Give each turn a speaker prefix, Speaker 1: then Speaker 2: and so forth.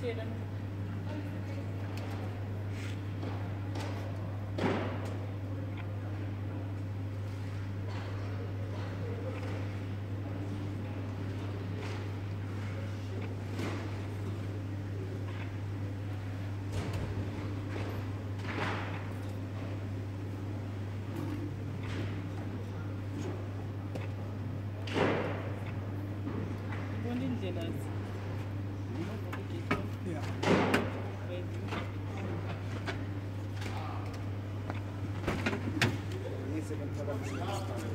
Speaker 1: 对的。
Speaker 2: Gracias.